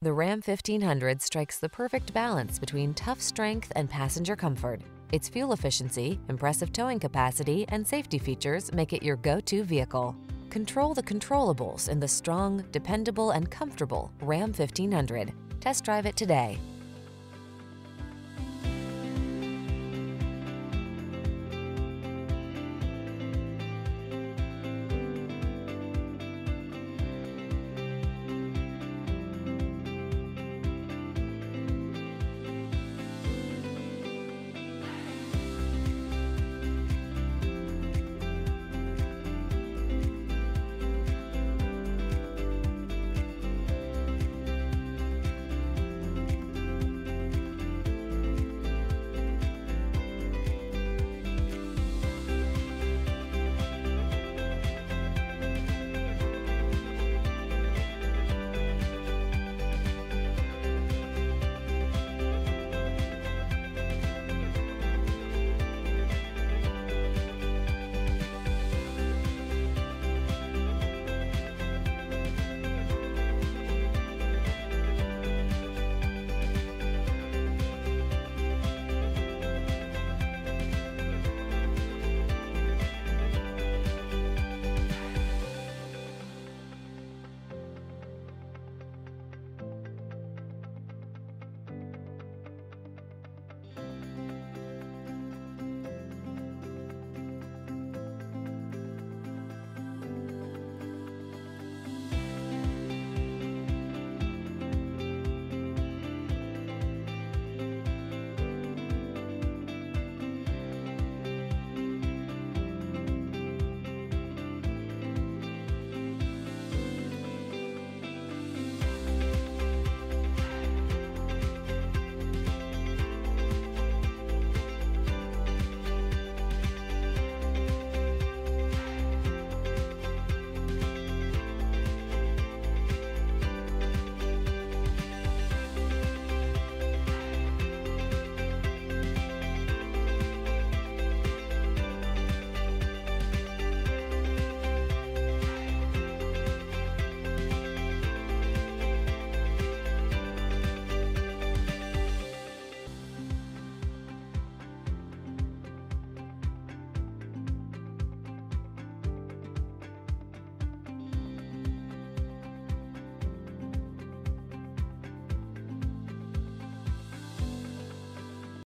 The Ram 1500 strikes the perfect balance between tough strength and passenger comfort. Its fuel efficiency, impressive towing capacity, and safety features make it your go-to vehicle. Control the controllables in the strong, dependable, and comfortable Ram 1500. Test drive it today.